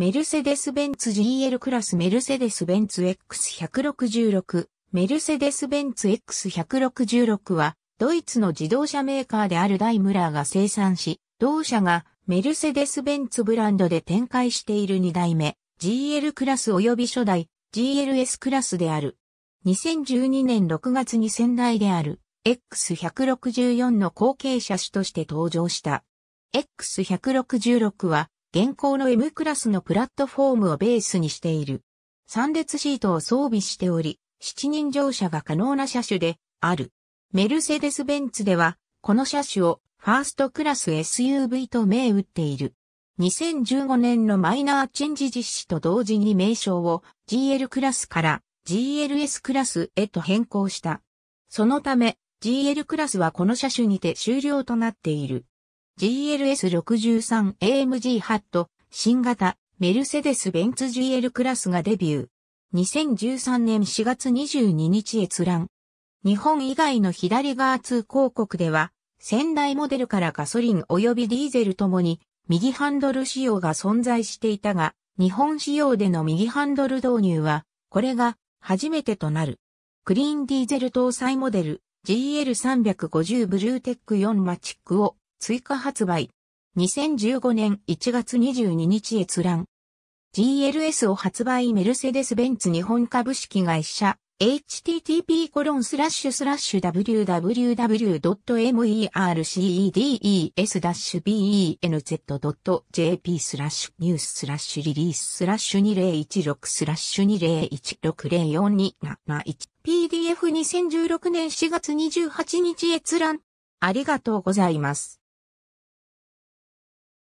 メルセデス・ベンツ GL クラスメルセデス・ベンツ X166 メルセデス・ベンツ X166 はドイツの自動車メーカーであるダイムラーが生産し、同社がメルセデス・ベンツブランドで展開している2代目 GL クラス及び初代 GLS クラスである。2012年6月に先代である X164 の後継車種として登場した。X166 は現行の M クラスのプラットフォームをベースにしている。3列シートを装備しており、7人乗車が可能な車種である。メルセデス・ベンツでは、この車種をファーストクラス SUV と銘打っている。2015年のマイナーチェンジ実施と同時に名称を GL クラスから GLS クラスへと変更した。そのため GL クラスはこの車種にて終了となっている。GLS63AMG ハット、新型、メルセデス・ベンツ GL クラスがデビュー。2013年4月22日閲覧。日本以外の左側通広告では、仙台モデルからガソリン及びディーゼルともに右ハンドル仕様が存在していたが、日本仕様での右ハンドル導入は、これが初めてとなる。クリーンディーゼル搭載モデル GL350 ブルーテック4マチックを追加発売。2015年1月22日閲覧。GLS を発売メルセデス・ベンツ日本株式会社 http コロンスラッシュスラッシュ www.mercedes-benz.jp スラッシュニューススラッシュリリーススラッシュ2016スラッシュ20160427 PDF2016 年4月28日閲覧ありがとうございます。